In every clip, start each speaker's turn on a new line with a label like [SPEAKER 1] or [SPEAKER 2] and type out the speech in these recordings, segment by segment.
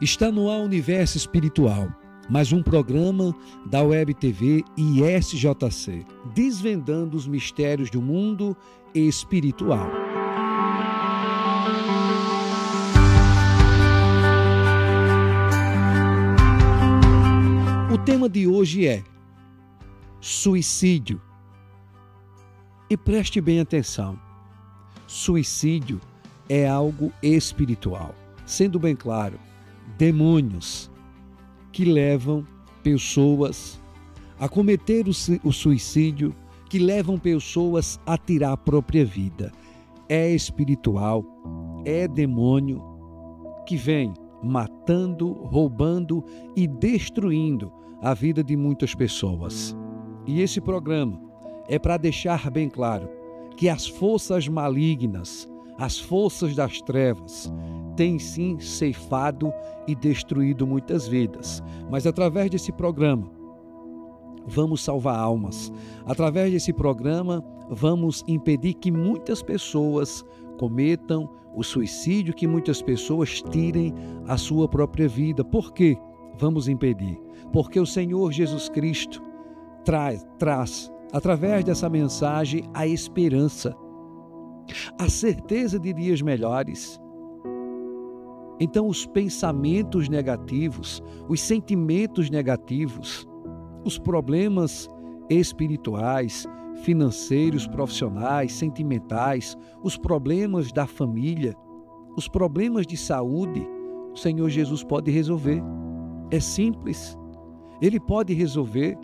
[SPEAKER 1] Está no ar Universo Espiritual, mais um programa da Web TV e SJC, desvendando os mistérios do mundo espiritual. O tema de hoje é suicídio. E preste bem atenção: suicídio é algo espiritual. Sendo bem claro, demônios que levam pessoas a cometer o suicídio, que levam pessoas a tirar a própria vida. É espiritual, é demônio que vem matando, roubando e destruindo a vida de muitas pessoas. E esse programa é para deixar bem claro que as forças malignas, as forças das trevas, têm sim ceifado e destruído muitas vidas. Mas através desse programa, vamos salvar almas. Através desse programa, vamos impedir que muitas pessoas cometam o suicídio, que muitas pessoas tirem a sua própria vida. Por quê? Vamos impedir. Porque o Senhor Jesus Cristo traz, traz através dessa mensagem, a esperança, a certeza de dias melhores. Então, os pensamentos negativos, os sentimentos negativos, os problemas espirituais, financeiros, profissionais, sentimentais, os problemas da família, os problemas de saúde, o Senhor Jesus pode resolver. É simples. Ele pode resolver.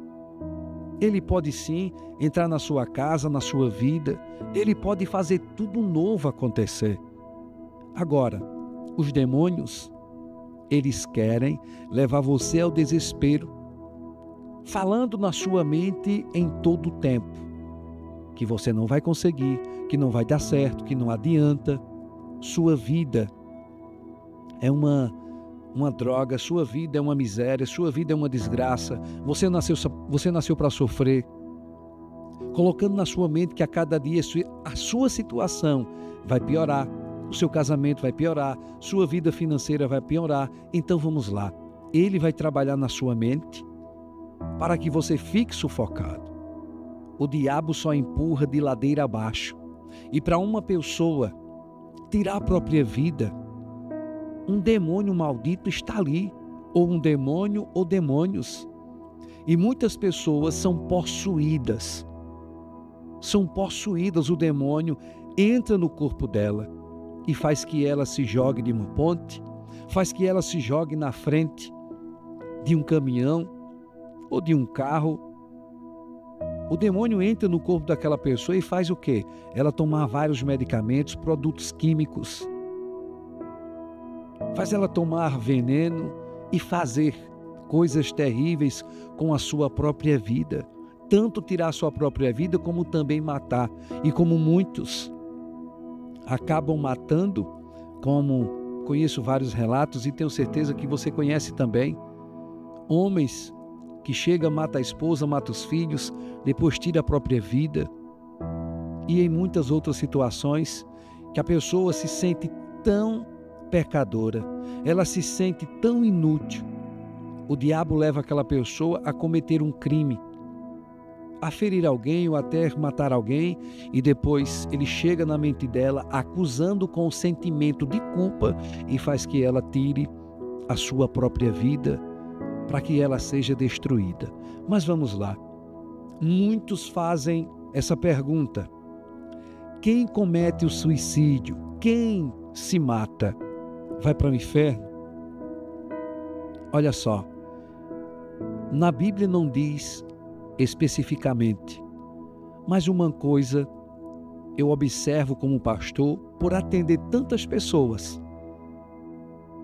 [SPEAKER 1] Ele pode sim entrar na sua casa, na sua vida, ele pode fazer tudo novo acontecer. Agora, os demônios, eles querem levar você ao desespero, falando na sua mente em todo o tempo que você não vai conseguir, que não vai dar certo, que não adianta. Sua vida é uma uma droga, sua vida é uma miséria, sua vida é uma desgraça. Você nasceu, você nasceu para sofrer. Colocando na sua mente que a cada dia a sua situação vai piorar, o seu casamento vai piorar, sua vida financeira vai piorar. Então vamos lá. Ele vai trabalhar na sua mente para que você fique sufocado. O diabo só empurra de ladeira abaixo. E para uma pessoa tirar a própria vida, um demônio maldito está ali, ou um demônio ou demônios. E muitas pessoas são possuídas. São possuídas, o demônio entra no corpo dela e faz que ela se jogue de uma ponte, faz que ela se jogue na frente de um caminhão ou de um carro. O demônio entra no corpo daquela pessoa e faz o quê? Ela tomar vários medicamentos, produtos químicos faz ela tomar veneno e fazer coisas terríveis com a sua própria vida, tanto tirar sua própria vida como também matar. E como muitos acabam matando, como conheço vários relatos e tenho certeza que você conhece também, homens que chega, mata a esposa, mata os filhos, depois tira a própria vida. E em muitas outras situações que a pessoa se sente tão pecadora, ela se sente tão inútil. O diabo leva aquela pessoa a cometer um crime, a ferir alguém ou até matar alguém, e depois ele chega na mente dela acusando com o sentimento de culpa e faz que ela tire a sua própria vida para que ela seja destruída. Mas vamos lá. Muitos fazem essa pergunta: quem comete o suicídio? Quem se mata? vai para o inferno? Olha só, na Bíblia não diz especificamente, mas uma coisa eu observo como pastor por atender tantas pessoas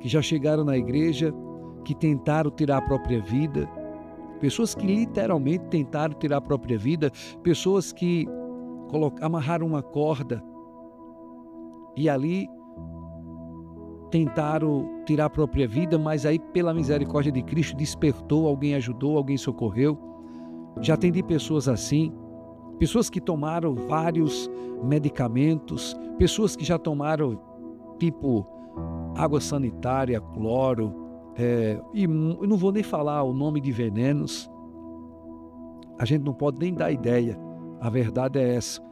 [SPEAKER 1] que já chegaram na igreja, que tentaram tirar a própria vida, pessoas que literalmente tentaram tirar a própria vida, pessoas que amarraram uma corda e ali tentaram tirar a própria vida, mas aí, pela misericórdia de Cristo, despertou, alguém ajudou, alguém socorreu. Já atendi pessoas assim, pessoas que tomaram vários medicamentos, pessoas que já tomaram tipo água sanitária, cloro, é, e eu não vou nem falar o nome de venenos, a gente não pode nem dar ideia. A verdade é essa.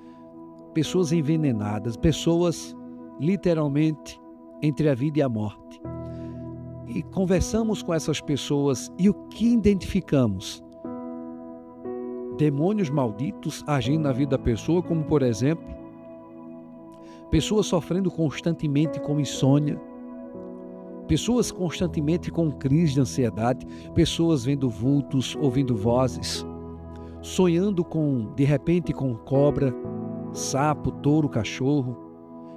[SPEAKER 1] Pessoas envenenadas, pessoas literalmente entre a vida e a morte. E conversamos com essas pessoas e o que identificamos? Demônios malditos agindo na vida da pessoa, como por exemplo, pessoas sofrendo constantemente com insônia, pessoas constantemente com crise de ansiedade, pessoas vendo vultos, ouvindo vozes, sonhando com, de repente, com cobra, sapo, touro, cachorro,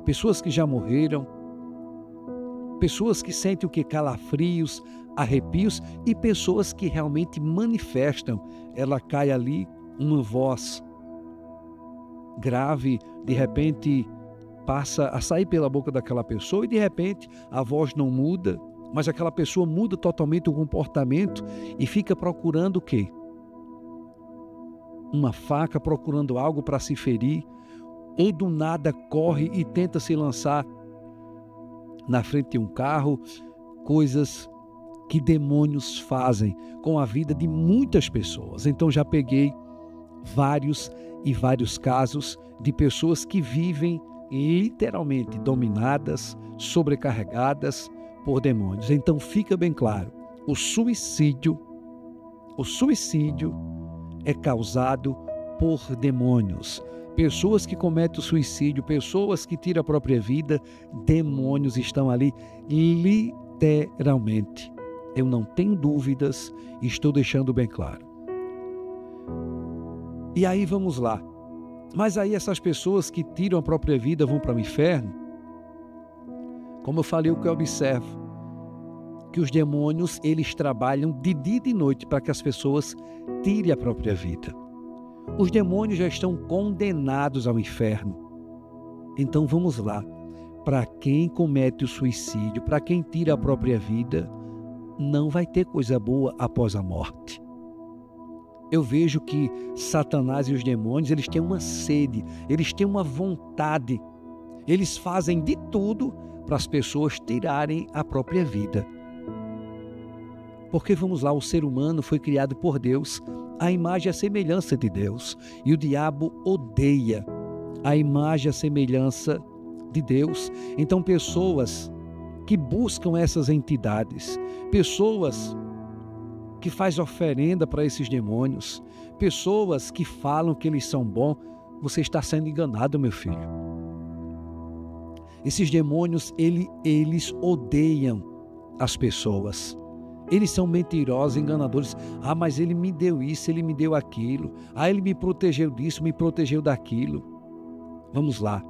[SPEAKER 1] pessoas que já morreram, pessoas que sentem o que calafrios, arrepios e pessoas que realmente manifestam. Ela cai ali uma voz grave, de repente passa a sair pela boca daquela pessoa e de repente a voz não muda, mas aquela pessoa muda totalmente o comportamento e fica procurando o quê? Uma faca, procurando algo para se ferir, ou do nada corre e tenta se lançar na frente de um carro, coisas que demônios fazem com a vida de muitas pessoas. Então já peguei vários e vários casos de pessoas que vivem literalmente dominadas, sobrecarregadas por demônios. Então fica bem claro, o suicídio, o suicídio é causado por demônios. Pessoas que cometem o suicídio, pessoas que tiram a própria vida, demônios estão ali literalmente. Eu não tenho dúvidas, estou deixando bem claro. E aí vamos lá. Mas aí essas pessoas que tiram a própria vida vão para o inferno? Como eu falei, o que eu observo que os demônios eles trabalham de dia e de noite para que as pessoas tirem a própria vida. Os demônios já estão condenados ao inferno. Então vamos lá. Para quem comete o suicídio, para quem tira a própria vida, não vai ter coisa boa após a morte eu vejo que Satanás e os demônios, eles têm uma sede, eles têm uma vontade, eles fazem de tudo para as pessoas tirarem a própria vida. Porque vamos lá, o ser humano foi criado por Deus, a imagem e a semelhança de Deus, e o diabo odeia a imagem e a semelhança de Deus. Então, pessoas que buscam essas entidades, pessoas que faz oferenda para esses demônios, pessoas que falam que eles são bons, você está sendo enganado, meu filho. Esses demônios, ele, eles odeiam as pessoas. Eles são mentirosos, enganadores. Ah, mas ele me deu isso, ele me deu aquilo. Ah, ele me protegeu disso, me protegeu daquilo. Vamos lá.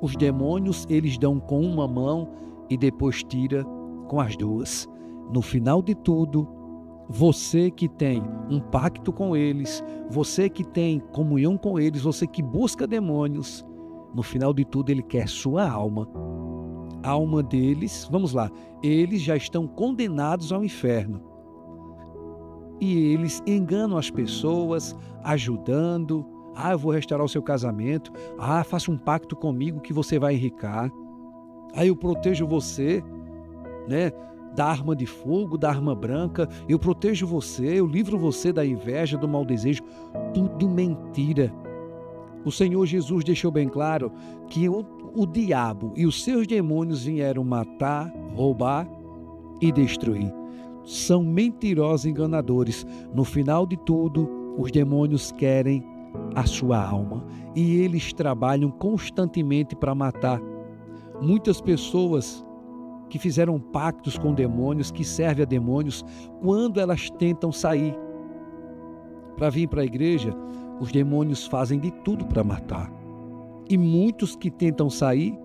[SPEAKER 1] Os demônios, eles dão com uma mão e depois tira com as duas. No final de tudo, você que tem um pacto com eles, você que tem comunhão com eles, você que busca demônios, no final de tudo ele quer sua alma. A alma deles, vamos lá, eles já estão condenados ao inferno. E eles enganam as pessoas, ajudando. Ah, eu vou restaurar o seu casamento. Ah, faça um pacto comigo que você vai enricar. Ah, eu protejo você, né? da arma de fogo, da arma branca, eu protejo você, eu livro você da inveja, do mau desejo. Tudo mentira. O Senhor Jesus deixou bem claro que o, o diabo e os seus demônios vieram matar, roubar e destruir. São mentirosos enganadores. No final de tudo, os demônios querem a sua alma e eles trabalham constantemente para matar. Muitas pessoas que fizeram pactos com demônios, que servem a demônios, quando elas tentam sair para vir para a igreja, os demônios fazem de tudo para matar. E muitos que tentam sair,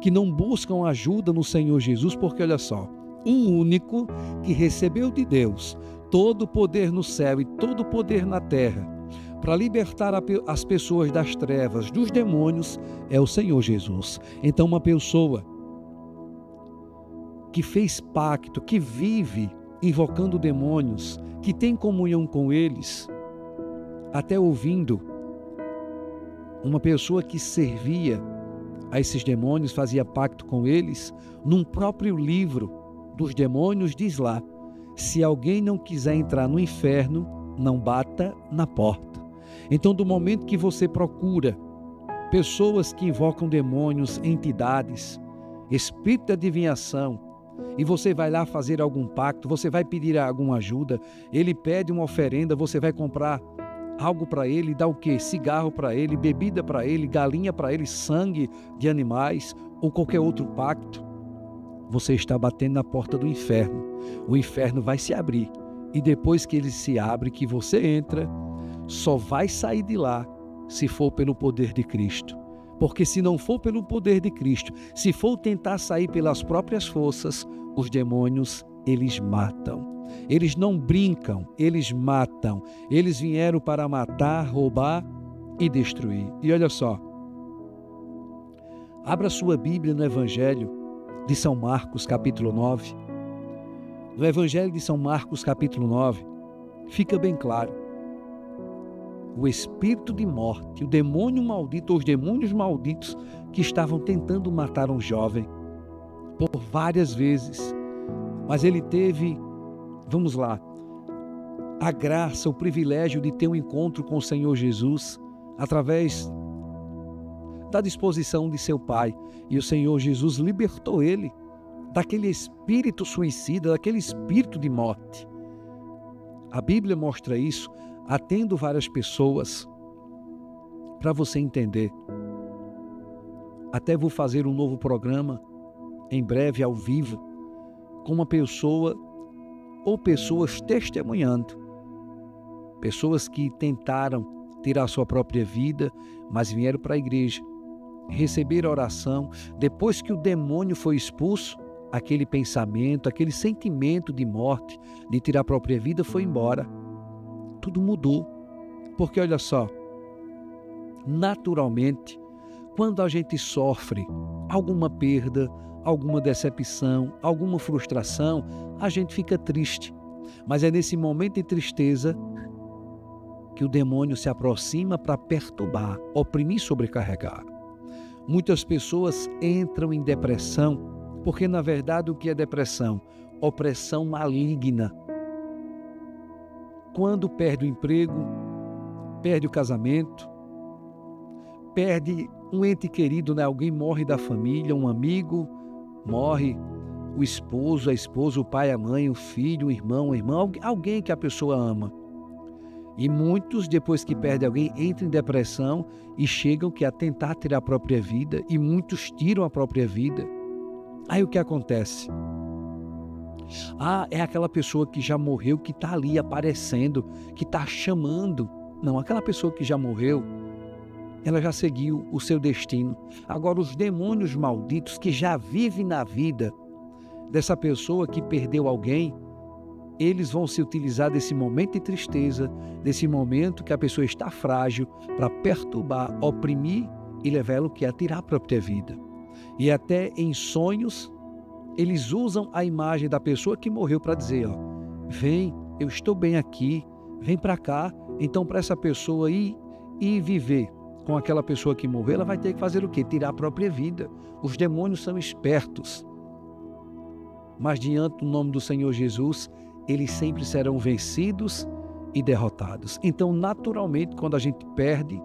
[SPEAKER 1] que não buscam ajuda no Senhor Jesus, porque olha só, o único que recebeu de Deus todo o poder no céu e todo o poder na terra, para libertar as pessoas das trevas, dos demônios, é o Senhor Jesus. Então, uma pessoa que fez pacto, que vive invocando demônios, que tem comunhão com eles, até ouvindo uma pessoa que servia a esses demônios, fazia pacto com eles, num próprio livro dos demônios diz lá Se alguém não quiser entrar no inferno, não bata na porta. Então, do momento que você procura pessoas que invocam demônios, entidades, espírito de adivinhação, e você vai lá fazer algum pacto, você vai pedir alguma ajuda, ele pede uma oferenda, você vai comprar algo para ele, dá o quê? Cigarro para ele, bebida para ele, galinha para ele, sangue de animais ou qualquer outro pacto. Você está batendo na porta do inferno. O inferno vai se abrir e depois que ele se abre, que você entra, só vai sair de lá se for pelo poder de Cristo. Porque se não for pelo poder de Cristo, se for tentar sair pelas próprias forças, os demônios eles matam. Eles não brincam, eles matam. Eles vieram para matar, roubar e destruir. E olha só. Abra sua Bíblia no Evangelho de São Marcos, capítulo 9. No Evangelho de São Marcos, capítulo 9, fica bem claro. O espírito de morte, o demônio maldito, os demônios malditos que estavam tentando matar um jovem por várias vezes. Mas ele teve Vamos lá. A graça, o privilégio de ter um encontro com o Senhor Jesus através da disposição de seu Pai. E o Senhor Jesus libertou ele daquele espírito suicida, daquele espírito de morte. A Bíblia mostra isso, atendo várias pessoas para você entender. Até vou fazer um novo programa em breve ao vivo com uma pessoa ou pessoas testemunhando. Pessoas que tentaram tirar sua própria vida, mas vieram para a igreja, receberam oração. Depois que o demônio foi expulso, aquele pensamento, aquele sentimento de morte, de tirar a própria vida, foi embora. Tudo mudou. Porque olha só, naturalmente, quando a gente sofre alguma perda, alguma decepção, alguma frustração, a gente fica triste. Mas é nesse momento de tristeza que o demônio se aproxima para perturbar, oprimir, sobrecarregar. Muitas pessoas entram em depressão, porque na verdade o que é depressão? Opressão maligna. Quando perde o emprego, perde o casamento, perde um ente querido, né? alguém morre da família, um amigo, morre o esposo, a esposa, o pai, a mãe, o filho, o irmão, o irmão, alguém que a pessoa ama. E muitos, depois que perdem alguém, entram em depressão e chegam que a tentar tirar a própria vida, e muitos tiram a própria vida. Aí o que acontece? Ah, é aquela pessoa que já morreu, que está ali aparecendo, que está chamando. Não, aquela pessoa que já morreu, ela já seguiu o seu destino. Agora, os demônios malditos que já vivem na vida dessa pessoa que perdeu alguém, eles vão se utilizar desse momento de tristeza, desse momento que a pessoa está frágil, para perturbar, oprimir e levá-lo que a tirar a própria vida. E até em sonhos, eles usam a imagem da pessoa que morreu para dizer: ó, vem, eu estou bem aqui, vem para cá. Então, para essa pessoa ir e viver com aquela pessoa que morreu, ela vai ter que fazer o quê? Tirar a própria vida. Os demônios são espertos. Mas diante do nome do Senhor Jesus, eles sempre serão vencidos e derrotados. Então, naturalmente, quando a gente perde,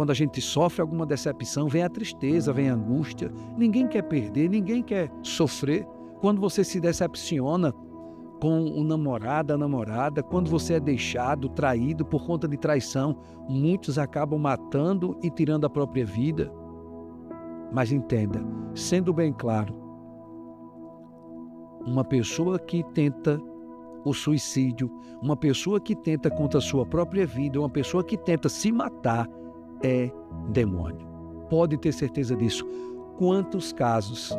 [SPEAKER 1] quando a gente sofre alguma decepção, vem a tristeza, vem a angústia. Ninguém quer perder, ninguém quer sofrer. Quando você se decepciona, com o namorado, a namorada, quando você é deixado, traído por conta de traição, muitos acabam matando e tirando a própria vida. Mas entenda, sendo bem claro, uma pessoa que tenta o suicídio, uma pessoa que tenta contra a sua própria vida, uma pessoa que tenta se matar, é demônio. Pode ter certeza disso. Quantos casos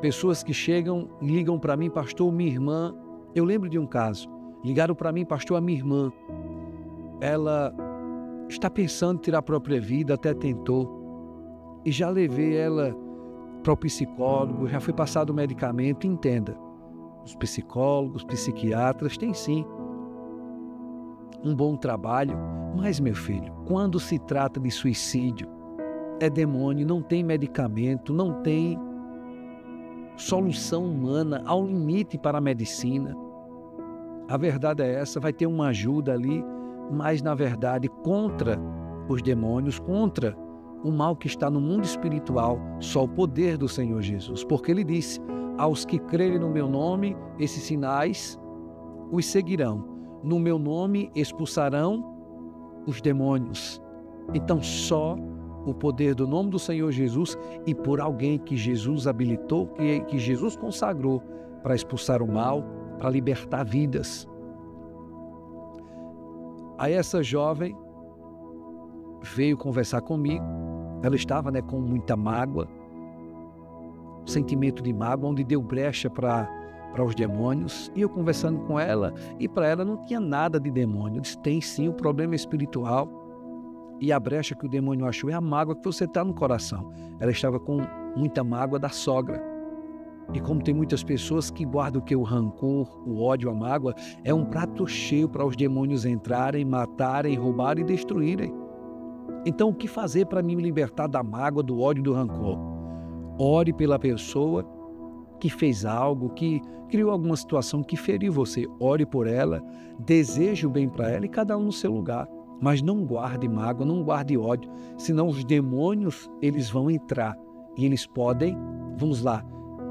[SPEAKER 1] Pessoas que chegam, ligam para mim, pastor, minha irmã. Eu lembro de um caso. Ligaram para mim, pastor, a minha irmã. Ela está pensando em tirar a própria vida, até tentou. E já levei ela para o psicólogo, já foi passado o medicamento. Entenda, os psicólogos, psiquiatras têm sim um bom trabalho, mas, meu filho, quando se trata de suicídio, é demônio, não tem medicamento, não tem solução humana, ao limite para a medicina. A verdade é essa, vai ter uma ajuda ali, mas na verdade contra os demônios, contra o mal que está no mundo espiritual, só o poder do Senhor Jesus. Porque ele disse: Aos que crerem no meu nome, esses sinais os seguirão. No meu nome expulsarão os demônios. Então, só o poder do nome do Senhor Jesus e por alguém que Jesus habilitou, que, que Jesus consagrou para expulsar o mal, para libertar vidas. Aí essa jovem veio conversar comigo. Ela estava né, com muita mágoa, sentimento de mágoa, onde deu brecha para para os demônios. E eu conversando com ela, e para ela não tinha nada de demônio. Disse, tem sim o problema espiritual. E a brecha que o demônio achou é a mágoa que você está no coração. Ela estava com muita mágoa da sogra. E como tem muitas pessoas que guardam o que o rancor, o ódio, a mágoa, é um prato cheio para os demônios entrarem, matarem, roubarem e destruírem. Então, o que fazer para me libertar da mágoa, do ódio, do rancor? Ore pela pessoa que fez algo, que criou alguma situação que feriu você. Ore por ela, deseje o bem para ela e cada um no seu lugar. Mas não guarde mágoa, não guarde ódio, senão os demônios eles vão entrar e eles podem, vamos lá,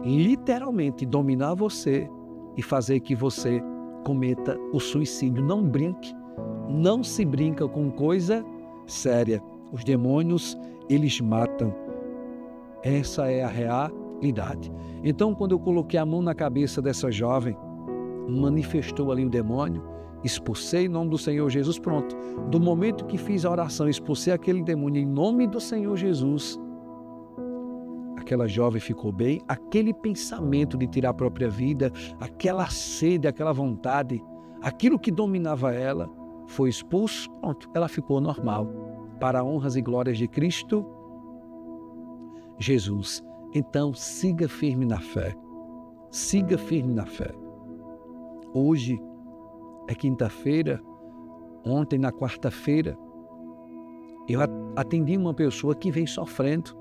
[SPEAKER 1] literalmente dominar você e fazer que você cometa o suicídio. Não brinque, não se brinca com coisa séria. Os demônios, eles matam. Essa é a realidade. Então, quando eu coloquei a mão na cabeça dessa jovem, manifestou ali o demônio, expulsei em nome do Senhor Jesus, pronto. Do momento que fiz a oração, expulsei aquele demônio em nome do Senhor Jesus, aquela jovem ficou bem, aquele pensamento de tirar a própria vida, aquela sede, aquela vontade, aquilo que dominava ela, foi expulso, pronto, ela ficou normal. Para honras e glórias de Cristo Jesus. Então, siga firme na fé. Siga firme na fé. Hoje é quinta-feira, ontem, na quarta-feira, eu atendi uma pessoa que vem sofrendo.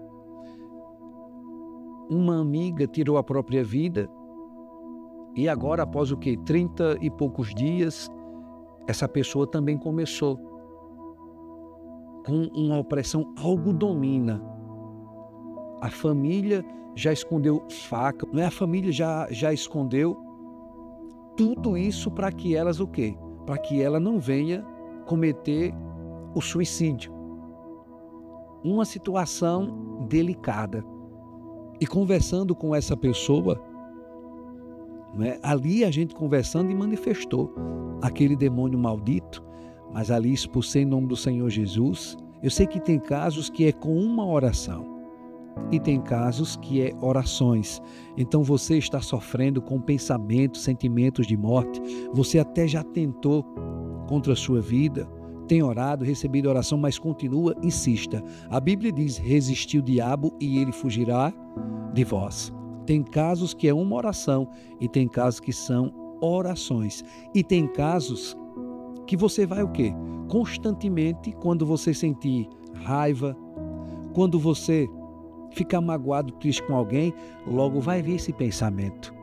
[SPEAKER 1] Uma amiga tirou a própria vida e agora, após o que? Trinta e poucos dias, essa pessoa também começou com uma opressão, algo domina. A família já escondeu faca, não é? A família já, já escondeu tudo isso para que elas o quê? Para que ela não venha cometer o suicídio. Uma situação delicada. E conversando com essa pessoa, né, ali a gente conversando e manifestou aquele demônio maldito, mas ali expulsei em nome do Senhor Jesus. Eu sei que tem casos que é com uma oração e tem casos que é orações. Então você está sofrendo com pensamentos, sentimentos de morte, você até já tentou contra a sua vida, tem orado, recebido oração, mas continua, insista. A Bíblia diz: resistir o diabo e ele fugirá de vós. Tem casos que é uma oração e tem casos que são orações. E tem casos que você vai o quê? Constantemente, quando você sentir raiva, quando você ficar magoado, triste com alguém, logo vai vir esse pensamento.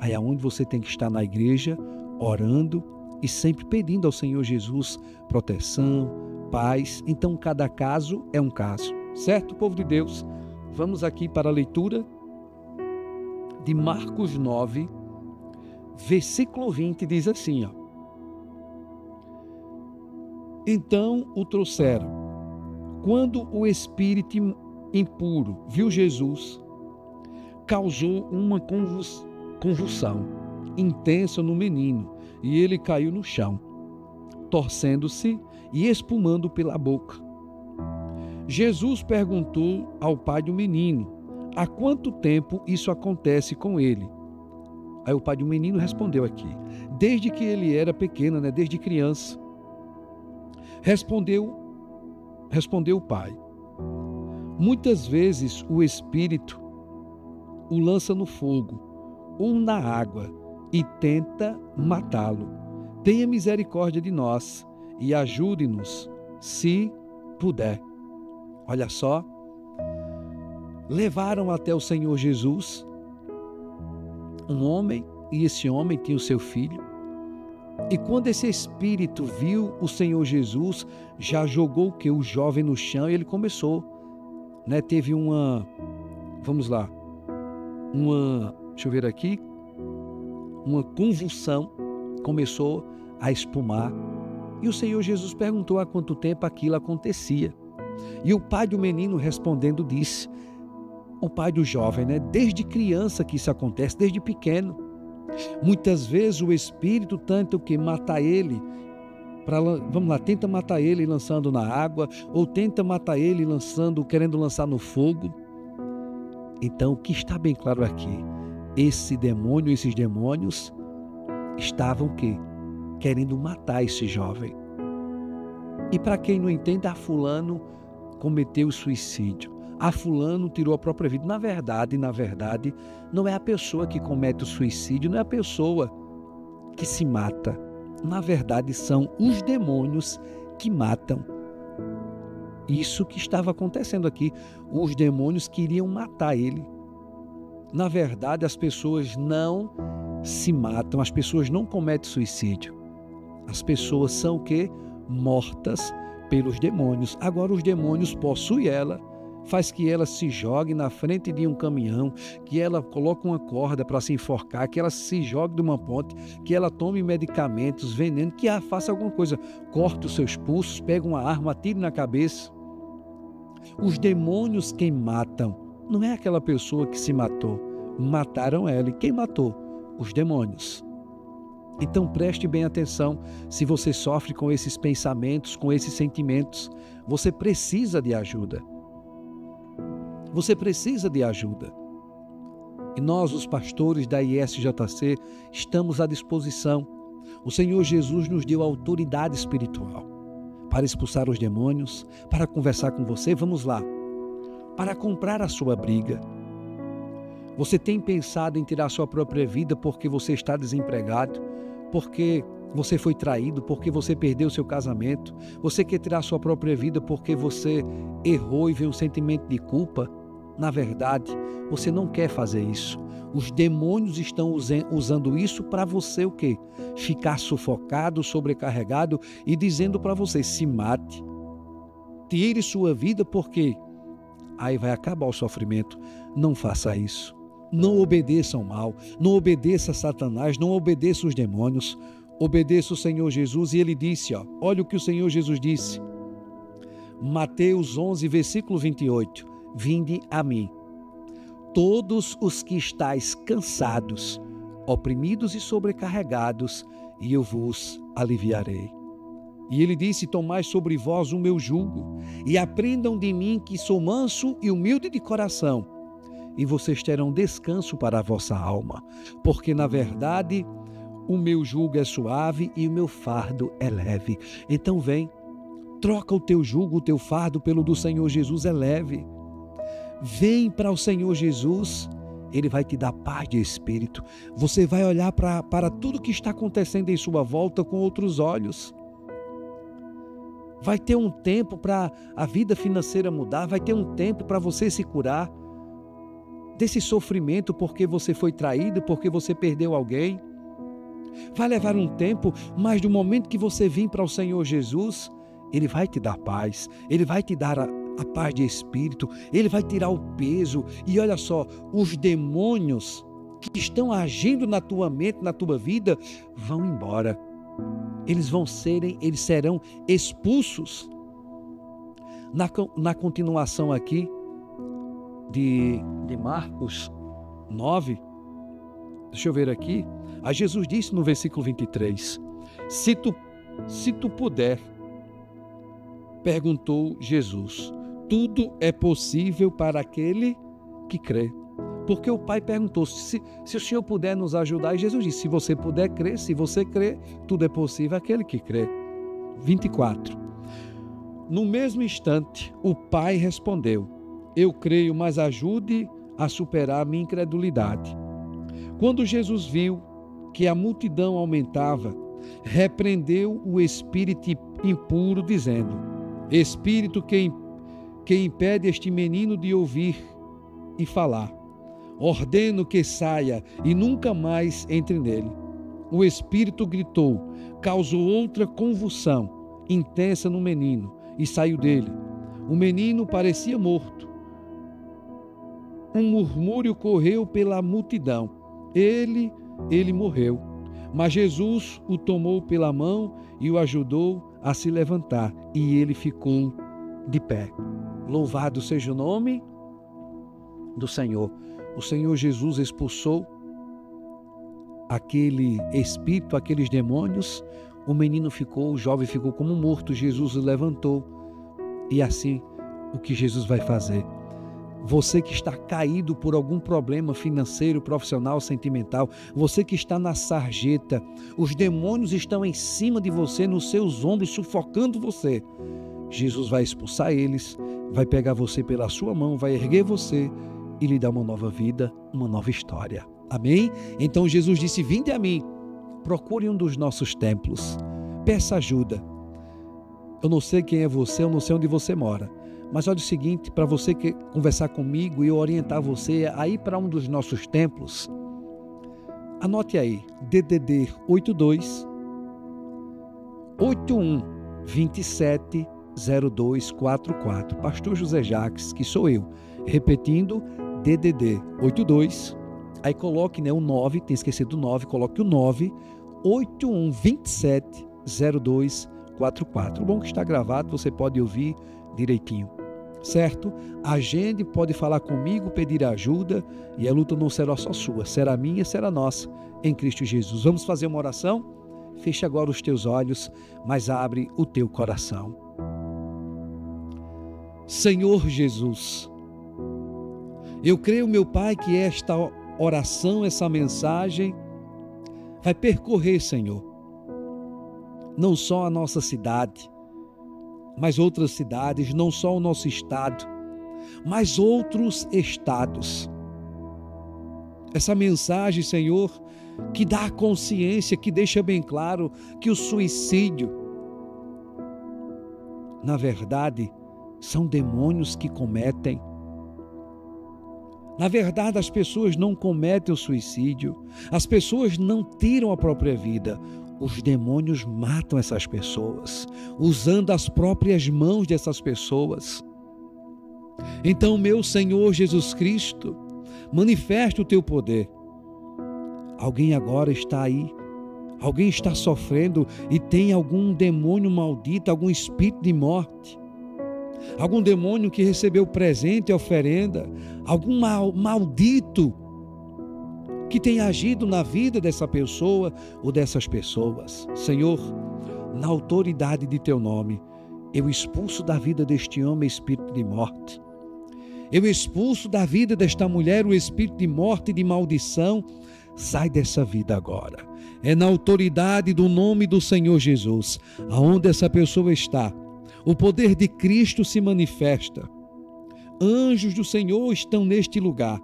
[SPEAKER 1] Aí é onde você tem que estar na igreja, orando e sempre pedindo ao Senhor Jesus proteção, paz. Então, cada caso é um caso, certo, povo de Deus? Vamos aqui para a leitura de Marcos 9, versículo 20, diz assim: ó. Então o trouxeram. Quando o espírito impuro viu Jesus, causou uma convulsão intensa no menino e ele caiu no chão, torcendo-se e espumando pela boca. Jesus perguntou ao pai do menino: Há quanto tempo isso acontece com ele? Aí o pai do menino respondeu aqui: Desde que ele era pequeno, né? desde criança. Respondeu, respondeu o pai: Muitas vezes o espírito o lança no fogo ou na água e tenta matá-lo. Tenha misericórdia de nós e ajude-nos, se puder. Olha só, levaram até o Senhor Jesus um homem e esse homem tinha o seu filho. E quando esse espírito viu o Senhor Jesus, já jogou o que o jovem no chão e ele começou, né? Teve uma, vamos lá, uma, deixa eu ver aqui, uma convulsão começou a espumar. E o Senhor Jesus perguntou há quanto tempo aquilo acontecia. E o pai do menino respondendo disse: O pai do jovem, né? Desde criança que isso acontece, desde pequeno. Muitas vezes o espírito tenta o que matar ele, vamos lá, tenta matar ele lançando na água, ou tenta matar ele lançando, querendo lançar no fogo. Então, o que está bem claro aqui, esse demônio, esses demônios estavam que querendo matar esse jovem. E para quem não entende, a fulano cometeu suicídio a fulano tirou a própria vida. Na verdade, na verdade, não é a pessoa que comete o suicídio, não é a pessoa que se mata. Na verdade, são os demônios que matam. Isso que estava acontecendo aqui. Os demônios queriam matar ele. Na verdade, as pessoas não se matam, as pessoas não cometem suicídio. As pessoas são o que? Mortas pelos demônios. Agora os demônios possuem ela faz que ela se jogue na frente de um caminhão, que ela coloque uma corda para se enforcar, que ela se jogue de uma ponte, que ela tome medicamentos, veneno, que ela faça alguma coisa, corte os seus pulsos, pega uma arma, atire na cabeça. Os demônios quem matam não é aquela pessoa que se matou, mataram ela. E quem matou? Os demônios. Então preste bem atenção se você sofre com esses pensamentos, com esses sentimentos. Você precisa de ajuda. Você precisa de ajuda. E nós, os pastores da ISJC, estamos à disposição. O Senhor Jesus nos deu autoridade espiritual para expulsar os demônios, para conversar com você. Vamos lá. Para comprar a sua briga. Você tem pensado em tirar sua própria vida porque você está desempregado, porque você foi traído, porque você perdeu seu casamento, você quer tirar sua própria vida porque você errou e vê um sentimento de culpa. Na verdade, você não quer fazer isso. Os demônios estão usando isso para você o quê? Ficar sufocado, sobrecarregado e dizendo para você: se mate, tire sua vida, porque aí vai acabar o sofrimento. Não faça isso. Não obedeça ao mal, não obedeça a Satanás, não obedeça os demônios. Obedeça o Senhor Jesus e ele disse, ó, olha o que o Senhor Jesus disse. Mateus 11, versículo 28. Vinde a mim, todos os que estáis cansados, oprimidos e sobrecarregados, e eu vos aliviarei. E ele disse: Tomai sobre vós o meu jugo, e aprendam de mim que sou manso e humilde de coração, e vocês terão descanso para a vossa alma, porque na verdade o meu jugo é suave e o meu fardo é leve. Então vem, troca o teu jugo, o teu fardo pelo do Senhor Jesus é leve. Vem para o Senhor Jesus, Ele vai te dar paz de espírito. Você vai olhar para, para tudo que está acontecendo em sua volta com outros olhos. Vai ter um tempo para a vida financeira mudar, vai ter um tempo para você se curar desse sofrimento porque você foi traído, porque você perdeu alguém. Vai levar um tempo, mas do momento que você vir para o Senhor Jesus, Ele vai te dar paz, Ele vai te dar a, paz de espírito, Ele vai tirar o peso. E olha só, os demônios que estão agindo na tua mente, na tua vida, vão embora. Eles vão serem, eles serão expulsos. Na, na continuação aqui de, de Marcos 9, deixa eu ver aqui, a Jesus disse no versículo 23: Se tu, se tu puder, perguntou Jesus, tudo é possível para aquele que crê. Porque o pai perguntou: se, se o Senhor puder nos ajudar, e Jesus disse: se você puder crer, se você crê, tudo é possível aquele que crê. 24. No mesmo instante, o pai respondeu: Eu creio, mas ajude a superar a minha incredulidade. Quando Jesus viu que a multidão aumentava, repreendeu o espírito impuro, dizendo: Espírito que, que impede este menino de ouvir e falar. ordeno que saia e nunca mais entre nele. O espírito gritou, causou outra convulsão intensa no menino e saiu dele. O menino parecia morto. Um murmúrio correu pela multidão. Ele, ele morreu. Mas Jesus o tomou pela mão e o ajudou a se levantar, e ele ficou de pé. Louvado seja o nome do Senhor. O Senhor Jesus expulsou aquele espírito, aqueles demônios. O menino ficou, o jovem ficou como morto. Jesus o levantou. E assim, o que Jesus vai fazer? Você que está caído por algum problema financeiro, profissional, sentimental, você que está na sarjeta, os demônios estão em cima de você, nos seus ombros, sufocando você. Jesus vai expulsar eles, vai pegar você pela sua mão, vai erguer você e lhe dar uma nova vida, uma nova história. Amém? Então Jesus disse: Vinde a mim, procure um dos nossos templos, peça ajuda. Eu não sei quem é você, eu não sei onde você mora, mas olha o seguinte, para você que conversar comigo e eu orientar você a ir para um dos nossos templos, anote aí, DDD 82 81 27 0244. Pastor José Jacques, que sou eu, repetindo, DDD 82 Aí coloque né, o 9, tem esquecido do 9, coloque o 9 81 27 0244. O bom que está gravado, você pode ouvir direitinho certo? Agende, pode falar comigo, pedir ajuda e a luta não será só sua, será minha, será nossa em Cristo Jesus. Vamos fazer uma oração? Feche agora os teus olhos, mas abre o teu coração. Senhor Jesus, eu creio, meu Pai, que esta oração, essa mensagem vai percorrer, Senhor, não só a nossa cidade, mas outras cidades, não só o nosso estado, mas outros estados. Essa mensagem, Senhor, que dá consciência, que deixa bem claro que o suicídio, na verdade, são demônios que cometem. Na verdade, as pessoas não cometem o suicídio, as pessoas não tiram a própria vida, os demônios matam essas pessoas, usando as próprias mãos dessas pessoas. Então, meu Senhor Jesus Cristo, manifesta o teu poder. Alguém agora está aí, alguém está sofrendo e tem algum demônio maldito, algum espírito de morte, algum demônio que recebeu presente e oferenda, algum mal, maldito que tem agido na vida dessa pessoa ou dessas pessoas. Senhor, na autoridade de teu nome, eu expulso da vida deste homem espírito de morte. Eu expulso da vida desta mulher o espírito de morte e de maldição. Sai dessa vida agora. É na autoridade do nome do Senhor Jesus, aonde essa pessoa está. O poder de Cristo se manifesta. Anjos do Senhor estão neste lugar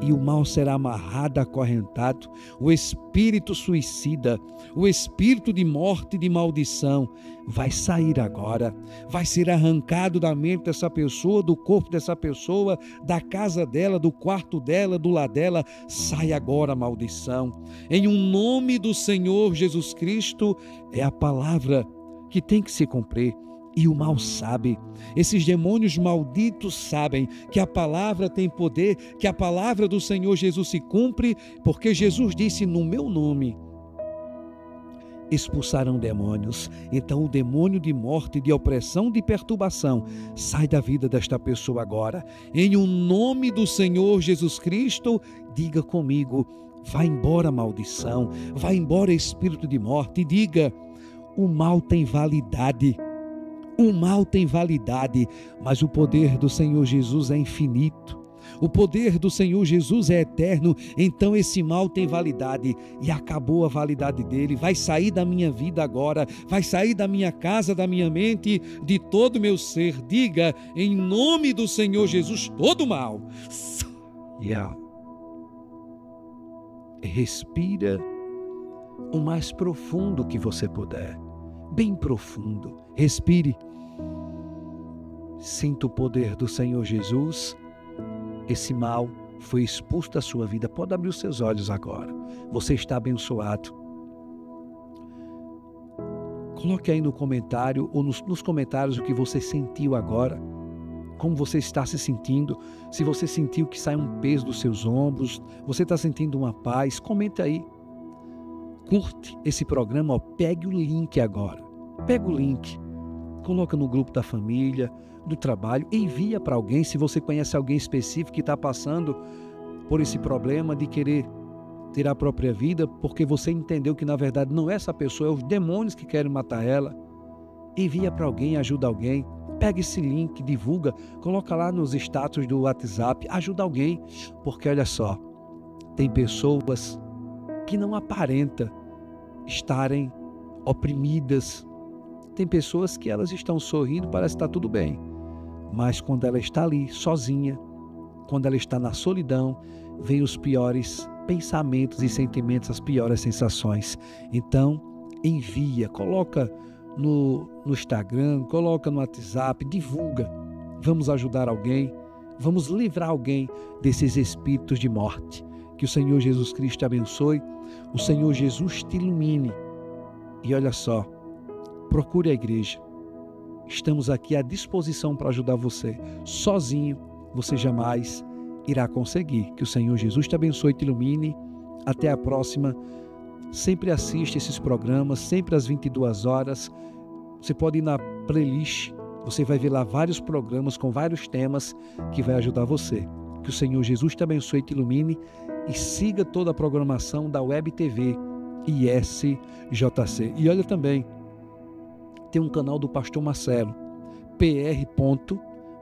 [SPEAKER 1] e o mal será amarrado, acorrentado, o espírito suicida, o espírito de morte e de maldição vai sair agora, vai ser arrancado da mente dessa pessoa, do corpo dessa pessoa, da casa dela, do quarto dela, do lado dela, sai agora a maldição. Em um nome do Senhor Jesus Cristo, é a palavra que tem que se cumprir e o mal sabe. Esses demônios malditos sabem que a palavra tem poder, que a palavra do Senhor Jesus se cumpre, porque Jesus disse: No meu nome expulsarão demônios. Então, o demônio de morte, de opressão, de perturbação sai da vida desta pessoa agora. Em o um nome do Senhor Jesus Cristo, diga comigo: vai embora maldição, vai embora espírito de morte, e diga: o mal tem validade. O mal tem validade, mas o poder do Senhor Jesus é infinito. O poder do Senhor Jesus é eterno, então esse mal tem validade e acabou a validade dele. Vai sair da minha vida agora, vai sair da minha casa, da minha mente, de todo o meu ser. Diga em nome do Senhor Jesus todo mal. Yeah. Respira o mais profundo que você puder, bem profundo. Respire. Sinta o poder do Senhor Jesus. Esse mal foi expulso da sua vida. Pode abrir os seus olhos agora. Você está abençoado. Coloque aí no comentário ou nos, nos comentários o que você sentiu agora como você está se sentindo, se você sentiu que sai um peso dos seus ombros, você está sentindo uma paz, comente aí. Curte esse programa, ó, pegue o link agora. Pega o link, coloca no grupo da família, do trabalho, envia para alguém, se você conhece alguém específico que está passando por esse problema de querer ter a própria vida, porque você entendeu que na verdade não é essa pessoa, é os demônios que querem matar ela. Envia para alguém, ajuda alguém. Pega esse link, divulga, coloca lá nos status do WhatsApp, ajuda alguém, porque olha só, tem pessoas que não aparenta estarem oprimidas. Tem pessoas que elas estão sorrindo, parece que está tudo bem. Mas quando ela está ali, sozinha, quando ela está na solidão, vem os piores pensamentos e sentimentos, as piores sensações. Então, envia, coloca no, no Instagram, coloca no WhatsApp, divulga. Vamos ajudar alguém, vamos livrar alguém desses espíritos de morte. Que o Senhor Jesus Cristo te abençoe, o Senhor Jesus te ilumine. E olha só, procure a igreja. Estamos aqui à disposição para ajudar você. Sozinho, você jamais irá conseguir. Que o Senhor Jesus te abençoe e te ilumine. Até a próxima. Sempre assiste esses programas, sempre às 22 horas. Você pode ir na playlist, você vai ver lá vários programas com vários temas que vai ajudar você. Que o Senhor Jesus te abençoe e te ilumine e siga toda a programação da Web TV ISJC. E olha também, tem um canal do pastor Marcelo, pr.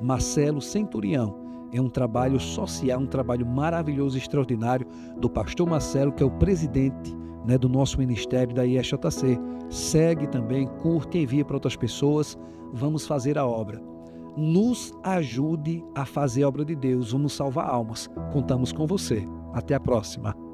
[SPEAKER 1] Marcelo Centurião. É um trabalho social, um trabalho maravilhoso, extraordinário do pastor Marcelo, que é o presidente né, do nosso ministério da ISJC. Segue também, curte, envia para outras pessoas. Vamos fazer a obra. Nos ajude a fazer a obra de Deus. Vamos salvar almas. Contamos com você. Até a próxima.